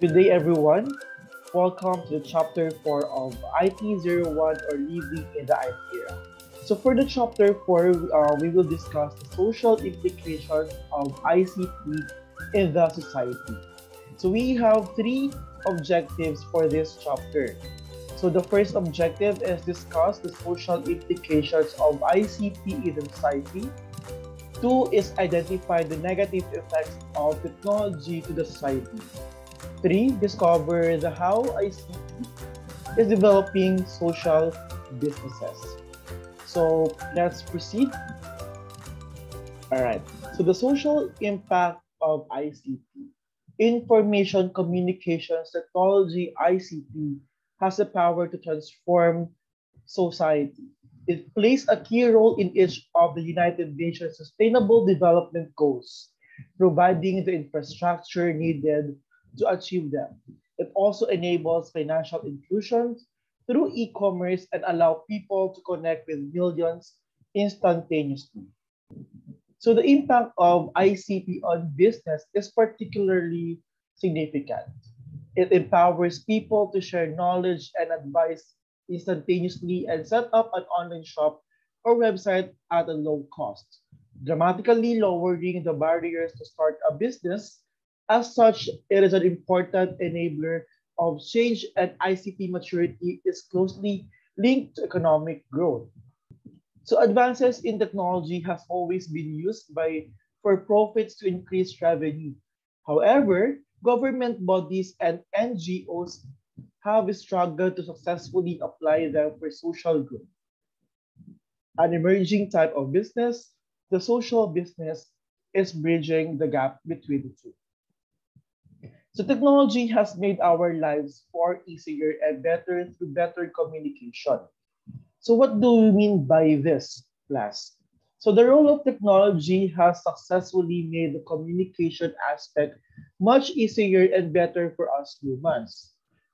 Good day, everyone. Welcome to the chapter 4 of IT01 or Living in the IT era. So, for the chapter 4, uh, we will discuss the social implications of ICT in the society. So, we have three objectives for this chapter. So, the first objective is discuss the social implications of ICT in the society. Two is identify the negative effects of technology to the society. Three, discover the how ICT is developing social businesses. So let's proceed. All right. So the social impact of ICT, information communications technology ICT has the power to transform society. It plays a key role in each of the United Nations Sustainable Development Goals, providing the infrastructure needed to achieve them. It also enables financial inclusion through e-commerce and allow people to connect with millions instantaneously. So the impact of ICT on business is particularly significant. It empowers people to share knowledge and advice instantaneously and set up an online shop or website at a low cost, dramatically lowering the barriers to start a business. As such, it is an important enabler of change and ICT maturity is closely linked to economic growth. So advances in technology has always been used by for profits to increase revenue. However, government bodies and NGOs have struggled to successfully apply them for social good. An emerging type of business, the social business, is bridging the gap between the two. So technology has made our lives far easier and better through better communication. So what do we mean by this, class? So the role of technology has successfully made the communication aspect much easier and better for us humans.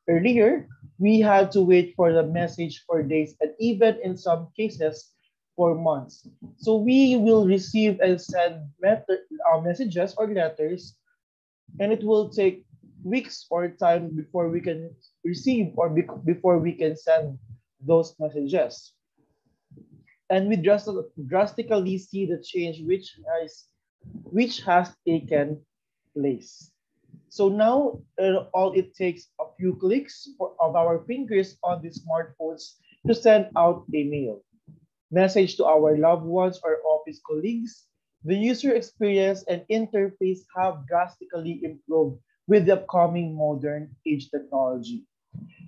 Earlier, we had to wait for the message for days and even in some cases for months. So we will receive and send uh, messages or letters and it will take weeks or time before we can receive or be before we can send those messages. And we just drastically see the change which has which has taken place. So now uh, all it takes a few clicks for, of our fingers on the smartphones to send out a mail, message to our loved ones or office colleagues. The user experience and interface have drastically improved with the upcoming modern age technology.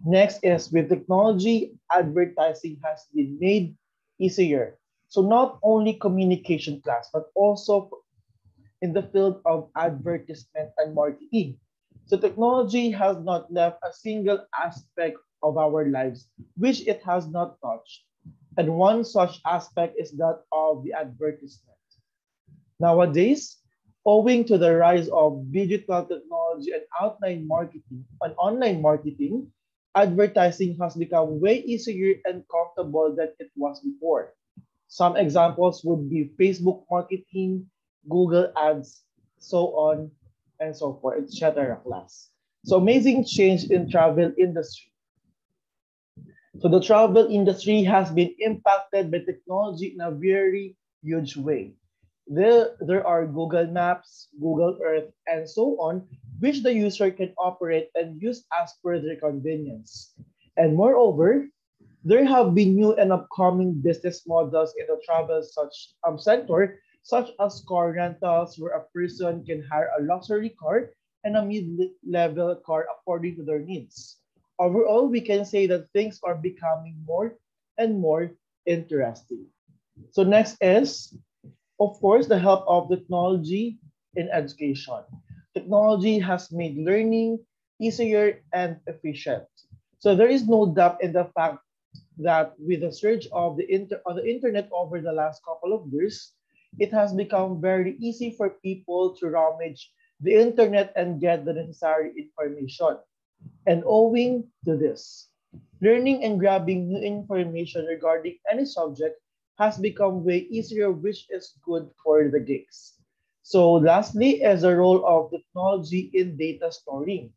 Next is with technology, advertising has been made easier. So not only communication class, but also in the field of advertisement and marketing. So technology has not left a single aspect of our lives which it has not touched. And one such aspect is that of the advertisement. Nowadays, owing to the rise of digital technology and online marketing and online marketing, advertising has become way easier and comfortable than it was before. Some examples would be Facebook marketing, Google Ads, so on and so forth, etc. class. So amazing change in travel industry. So the travel industry has been impacted by technology in a very huge way. There, there are Google Maps, Google Earth, and so on, which the user can operate and use as per their convenience. And moreover, there have been new and upcoming business models in the travel such um, sector, such as car rentals, where a person can hire a luxury car and a mid-level car according to their needs. Overall, we can say that things are becoming more and more interesting. So next is of course, the help of technology in education. Technology has made learning easier and efficient. So there is no doubt in the fact that with the surge of the, inter the internet over the last couple of years, it has become very easy for people to rummage the internet and get the necessary information. And owing to this, learning and grabbing new information regarding any subject has become way easier, which is good for the gigs. So lastly is the role of technology in data storing.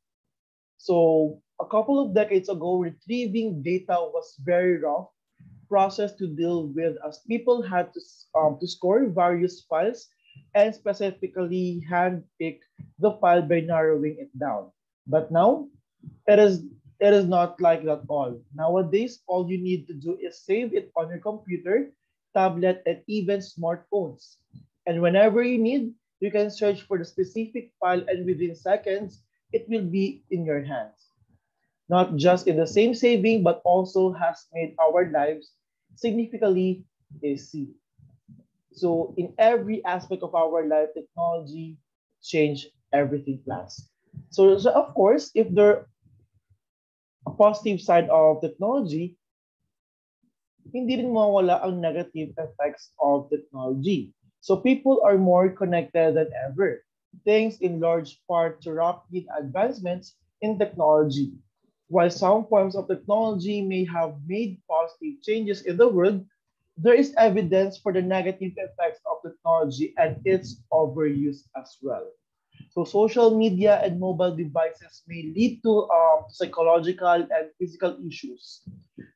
So a couple of decades ago, retrieving data was very rough process to deal with as people had to, um, to score various files and specifically handpick the file by narrowing it down. But now, it is it is not like that all. Nowadays, all you need to do is save it on your computer, tablet, and even smartphones. And whenever you need, you can search for the specific file and within seconds, it will be in your hands. Not just in the same saving, but also has made our lives significantly easy. So in every aspect of our life, technology change everything fast. So, so of course, if there a positive side of technology, hindi rin mawala ang negative effects of technology. So people are more connected than ever, thanks in large part to rapid advancements in technology. While some forms of technology may have made positive changes in the world, there is evidence for the negative effects of technology and its overuse as well. So social media and mobile devices may lead to um, psychological and physical issues,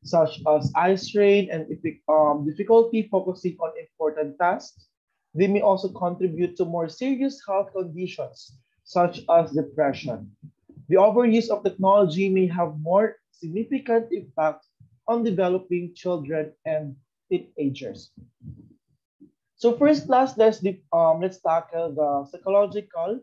such as eye strain and um, difficulty focusing on important tasks. They may also contribute to more serious health conditions, such as depression. The overuse of technology may have more significant impact on developing children and teenagers. So first class, let's, um, let's tackle the psychological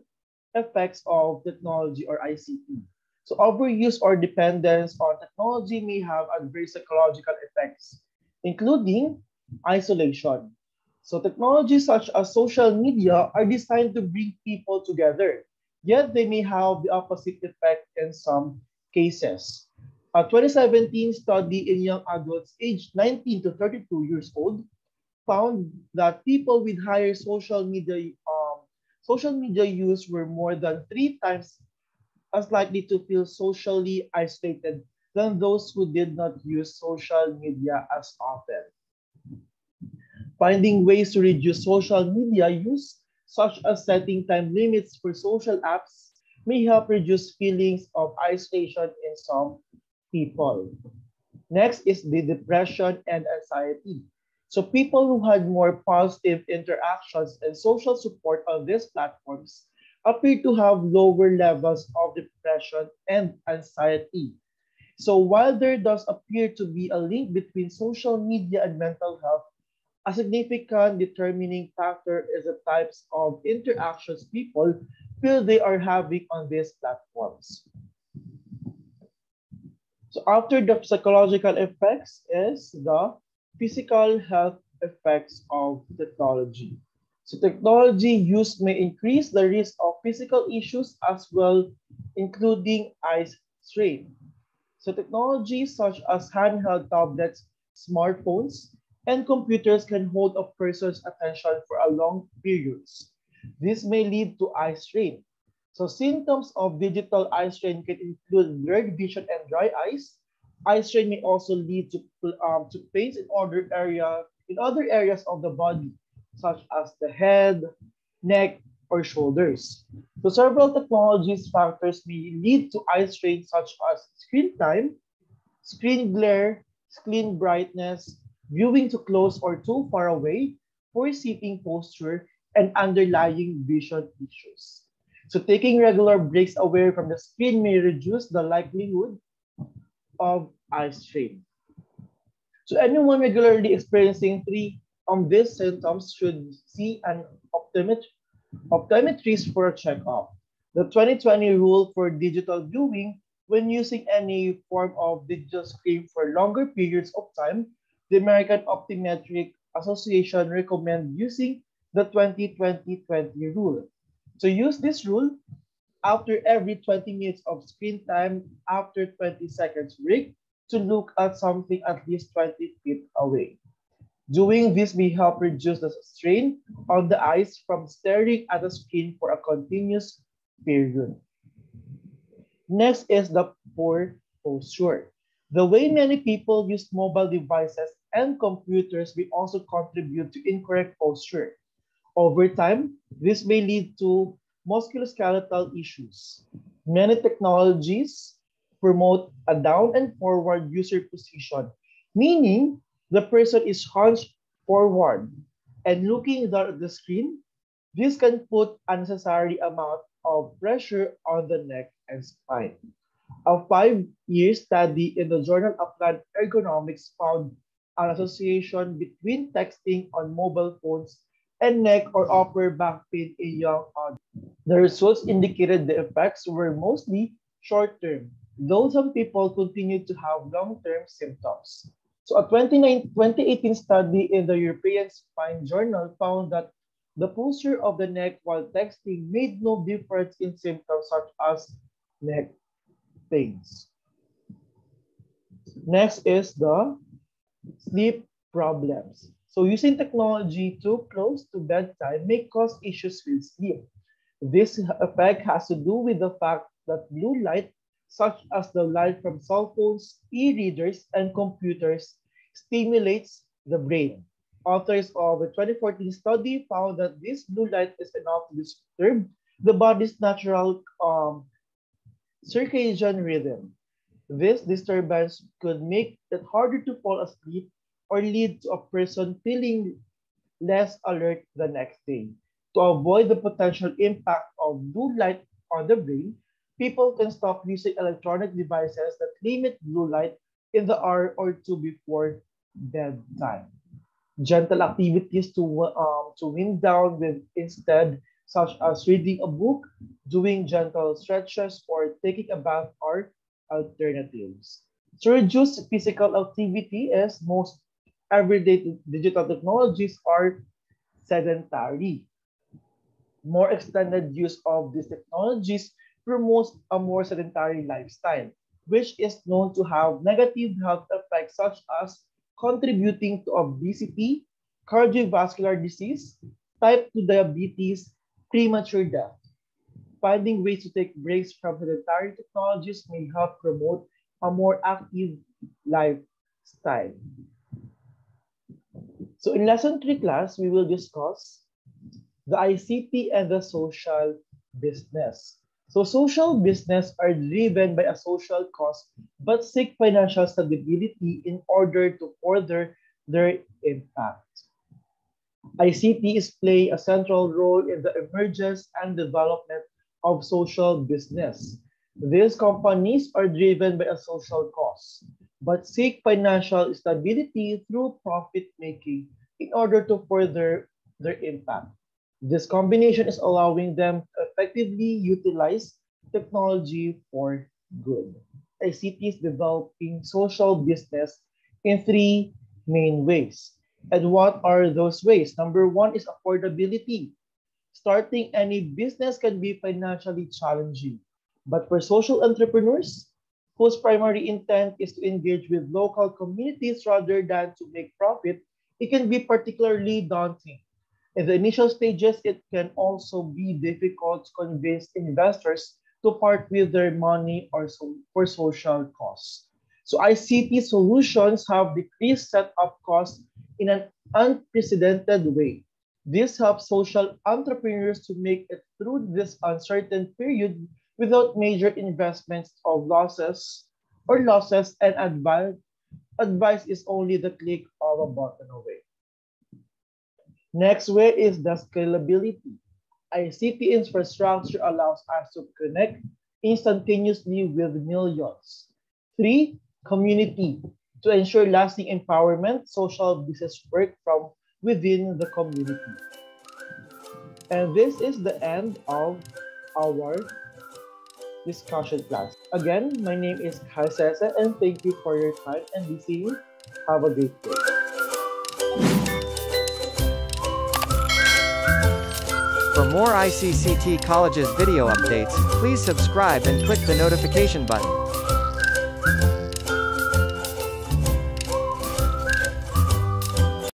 effects of technology or ICT. So overuse or dependence on technology may have adverse psychological effects, including isolation. So technologies such as social media are designed to bring people together, yet they may have the opposite effect in some cases. A 2017 study in young adults aged 19 to 32 years old found that people with higher social media um, social media use were more than three times as likely to feel socially isolated than those who did not use social media as often. Finding ways to reduce social media use, such as setting time limits for social apps, may help reduce feelings of isolation in some people. Next is the depression and anxiety. So people who had more positive interactions and social support on these platforms appear to have lower levels of depression and anxiety. So while there does appear to be a link between social media and mental health, a significant determining factor is the types of interactions people feel they are having on these platforms. So after the psychological effects is the physical health effects of technology. So technology use may increase the risk of physical issues as well, including eye strain. So technologies such as handheld tablets, smartphones, and computers can hold a person's attention for a long periods. This may lead to eye strain. So symptoms of digital eye strain can include blurred vision and dry eyes, eye strain may also lead to, um, to pains in other area in other areas of the body, such as the head, neck, or shoulders. So several technologies factors may lead to eye strain such as screen time, screen glare, screen brightness, viewing too close or too far away, poor sitting posture, and underlying vision issues. So taking regular breaks away from the screen may reduce the likelihood of eye strain. So anyone regularly experiencing three of these symptoms should see an optomet optometrist for a checkup. The 2020 rule for digital viewing when using any form of digital screen for longer periods of time, the American Optometric Association recommend using the 20-20-20 rule. To use this rule, after every 20 minutes of screen time, after 20 seconds break, to look at something at least 20 feet away. Doing this may help reduce the strain on the eyes from staring at the screen for a continuous period. Next is the poor posture. The way many people use mobile devices and computers may also contribute to incorrect posture. Over time, this may lead to musculoskeletal issues. Many technologies promote a down and forward user position, meaning the person is hunched forward and looking at the screen. This can put unnecessary amount of pressure on the neck and spine. A five-year study in the Journal of Applied Ergonomics found an association between texting on mobile phones and neck or upper back pain in young adults. The results indicated the effects were mostly short-term, though some people continued to have long-term symptoms. So a 2018 study in the European Spine Journal found that the posture of the neck while texting made no difference in symptoms such as neck pains. Next is the sleep problems. So using technology too close to bedtime may cause issues with sleep. This effect has to do with the fact that blue light, such as the light from cell phones, e-readers, and computers, stimulates the brain. Authors of a 2014 study found that this blue light is enough to disturb the body's natural um, circadian rhythm. This disturbance could make it harder to fall asleep or lead to a person feeling less alert the next day. To avoid the potential impact of blue light on the brain, people can stop using electronic devices that limit blue light in the hour or two before bedtime. Gentle activities to, um, to wind down with instead, such as reading a book, doing gentle stretches, or taking a bath are alternatives. To reduce physical activity as most everyday digital technologies are sedentary. More extended use of these technologies promotes a more sedentary lifestyle, which is known to have negative health effects such as contributing to obesity, cardiovascular disease, type 2 diabetes, premature death. Finding ways to take breaks from sedentary technologies may help promote a more active lifestyle. So in lesson three class, we will discuss the ICT and the social business. So social business are driven by a social cause but seek financial stability in order to further their impact. ICTs play a central role in the emergence and development of social business. These companies are driven by a social cause but seek financial stability through profit making in order to further their impact. This combination is allowing them to effectively utilize technology for good. ICT is developing social business in three main ways. And what are those ways? Number one is affordability. Starting any business can be financially challenging. But for social entrepreneurs, whose primary intent is to engage with local communities rather than to make profit, it can be particularly daunting. In the initial stages, it can also be difficult to convince investors to part with their money or so, for social costs. So ICT solutions have decreased setup costs in an unprecedented way. This helps social entrepreneurs to make it through this uncertain period without major investments of losses or losses and advice, advice is only the click of a button away. Next way is the scalability. ICT infrastructure allows us to connect instantaneously with millions. Three, community. To ensure lasting empowerment, social business work from within the community. And this is the end of our discussion class. Again, my name is Kyle Sese and thank you for your time and listening. Have a great day. For more ICCT College's video updates, please subscribe and click the notification button.